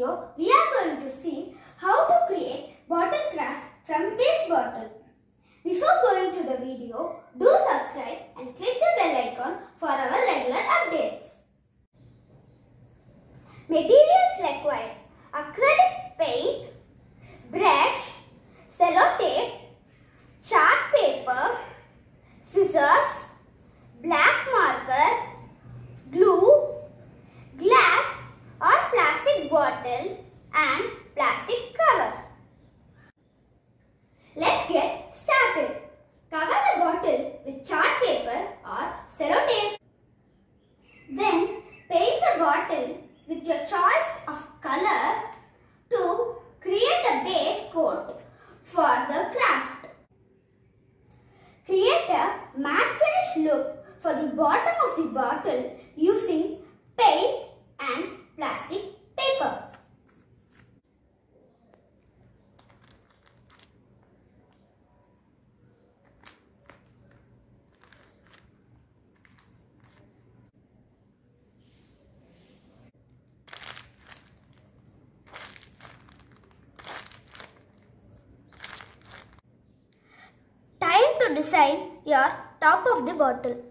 video, we are going to see how to create bottle craft from waste bottle. Before going to the video, do subscribe and click the bell icon for our regular updates. Materials required acrylic paint, brush, sellotape, chart paper, scissors, black marker, glue, glass or plastic bottle and plastic cover. Let's get started. Cover the bottle with chart paper or sellotape. Then paint the bottle with your choice of color to create a base coat for the craft. Create a matte finish look for the bottom of the bottle using paint and plastic paper. Time decide your top of the bottle.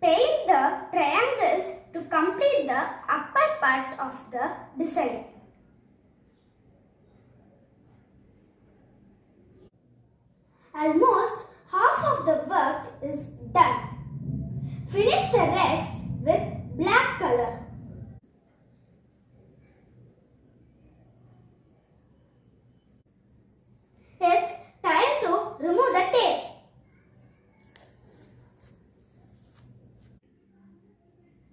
Paint the triangles to complete the upper part of the design. Almost half of the work is done. Finish the rest with black color. It's time to remove the tape.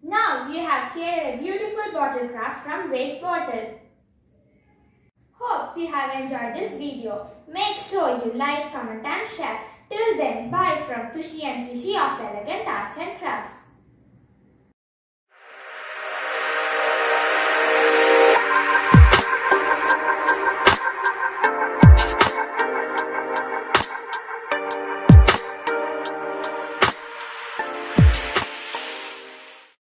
Now you have created a beautiful bottle craft from waste bottle. Hope you have enjoyed this video. Make sure you like, comment and share. Till then, bye from Tushi and Kishi of Elegant Arts and Crafts.